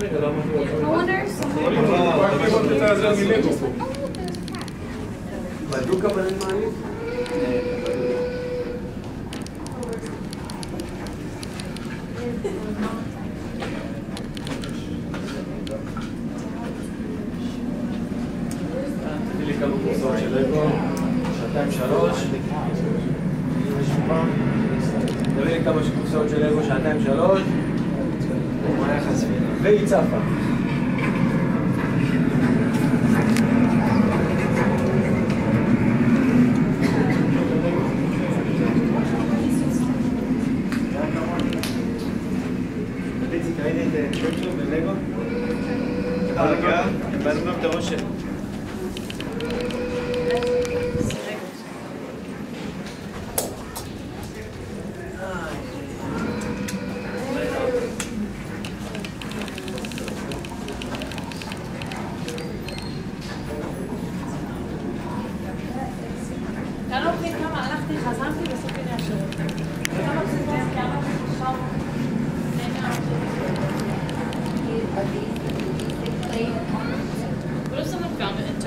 I wonder. בדוק אבל אין מעלית? תביא לי כמה קופסאות של לגו, שעתיים שלוש. תביא לי כמה קופסאות של לגו, שעתיים שלוש. והיא צפה. איציק, ראית את פטרו בלגו? רגע, קיבלנו את הראש של... What if someone found it?